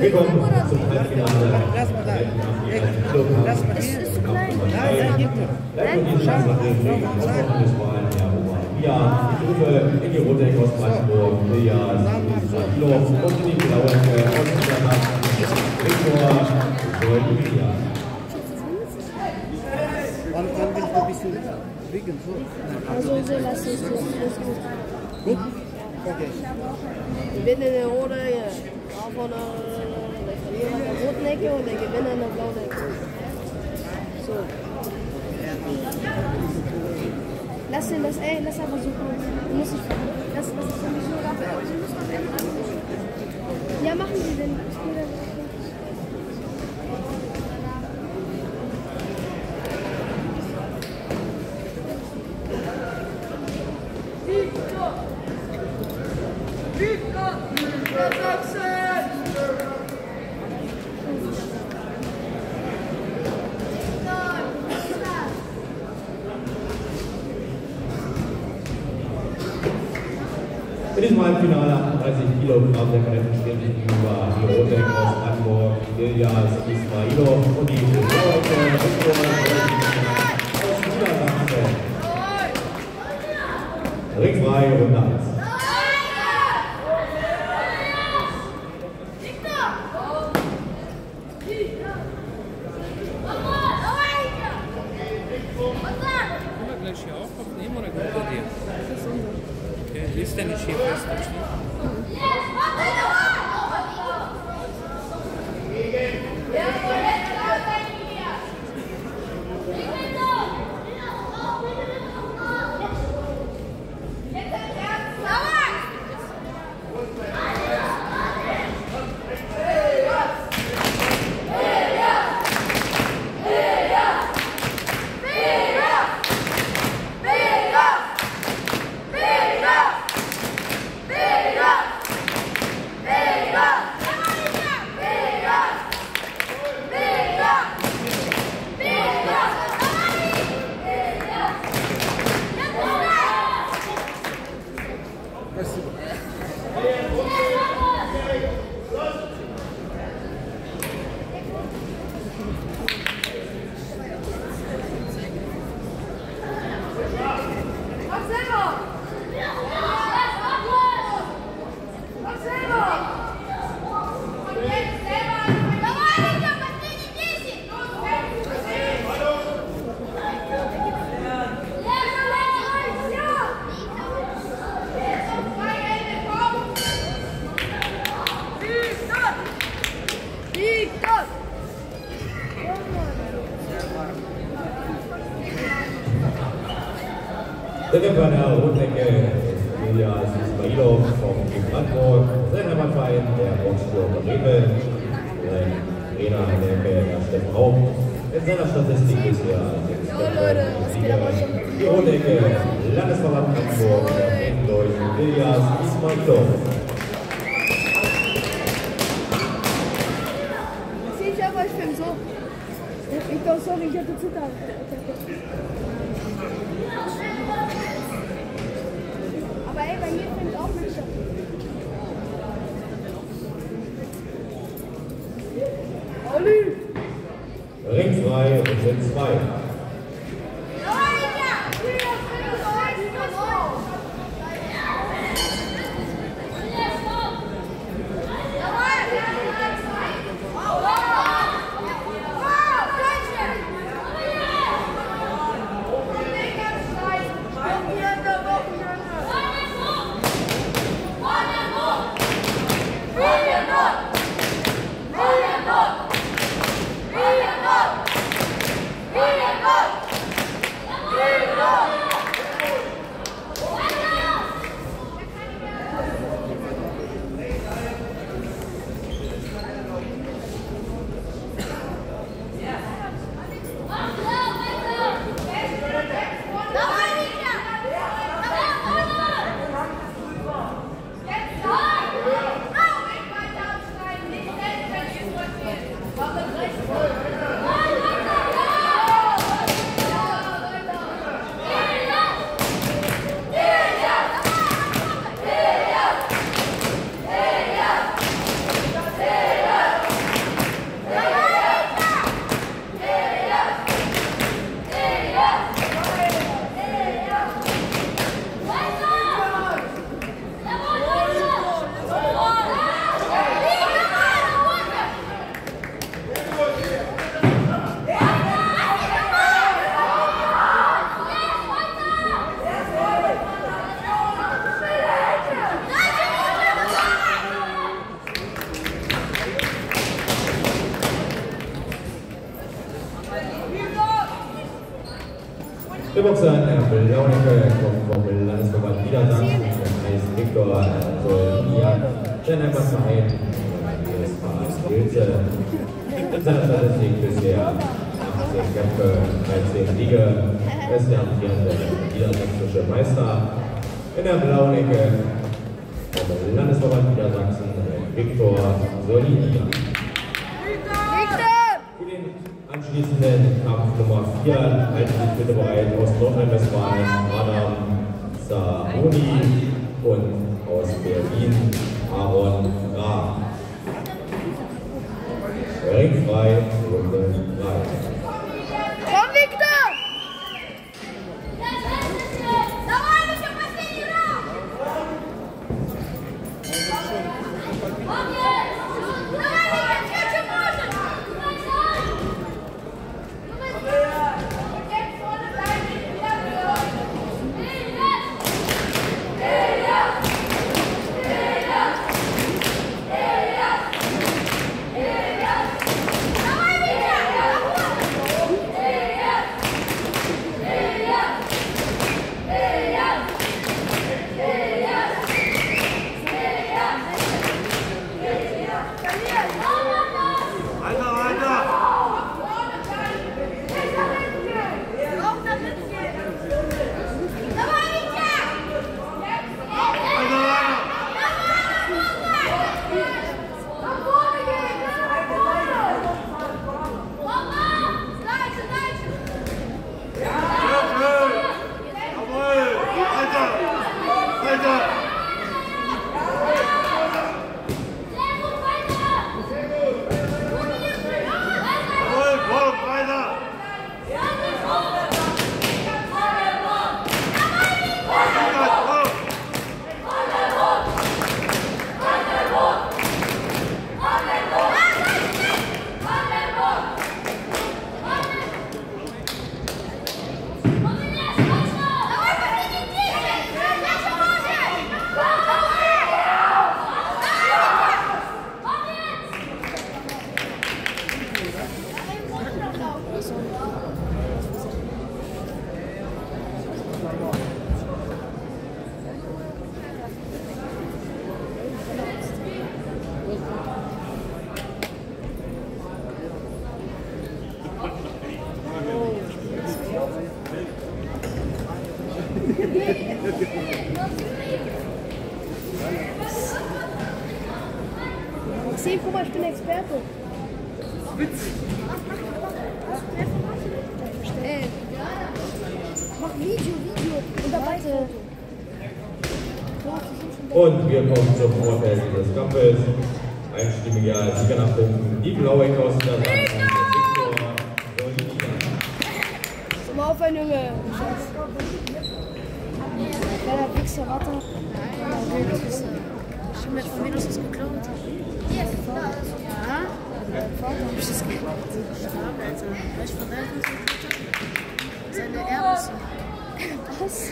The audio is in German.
Wir kommen zum Halbfinale. Lass mal da. Lass mal hier. ist zu klein. Nein, nein, gib mir. Ja, ich rufe in die Runde aus Brandenburg, Ilias, Kilo und in die blaue Ecke aus Niederland, Viktor Soljulia. Wann, willst du ein bisschen wiegen? So. Also so lass ich es. Gut? Okay. Gewinner in der roten Auch von der, der roten Ecke und der Gewinner in der blauen Ecke. So. Lass den das, ey, lass einfach so kommen. Du musst nicht fahren. Lass, lass es nicht so dafür. Ja, machen Sie denn. Ich In diesem Halbfinale 38 Kilogramm der Kadetten stehen gegenüber die rote aus Brandenburg, Ilias Ismailov und die Soljulia aus Niedersachsen. Ringfrei, Runde 1. Können wir gleich hier auch aufnehmen oder gehört er dir? Okay, ist der nicht hier fest? Kämpfer der Rotecke ist Ilias Ismailov vom Team Brandenburg, sein Heimatverein der Boxburg Bremen, sein Trainer der Steffen Raum. In seiner Statistik ist er. Die Rotecke, Landesverband Brandenburg, vertreten durch Ilias Ismailov. Filme, só. Então só vim já tudo citado. Aber ey, bei mir filmt auch mit statt. Ringfrei und sind zwei. In Blaunecke kommt vom Landesverband Niedersachsen, heißt Viktor Solniak, der Heimatverein DSV Pilze. Statistik bisher 18 Kämpfe, 13 Siege, ist der amtierende niedersächsische Meister. In der Blaunecke vom Landesverband Niedersachsen, Viktor Solniak. Für den anschließenden Kampf Nummer 4 halten sich bitte bereit aus Nordrhein-Westfalen Adam Sahoni und aus Berlin Aaron Ra. Ringfrei, Runde 3. ich bin Experte. Ey. Mach Video, Video. Und dabei Und wir kommen zum Vorfeld des Kampfes. Einstimmiger Sieger nach Punkten. Die blaue Viktor Solniak. Mal aufhören, Junge. Kleiner Wichser, warte. Schon mit von ist geklaut. Ja? Hab ich das? Ja, Alter. Weil ich von daher Seine Erbse. Was?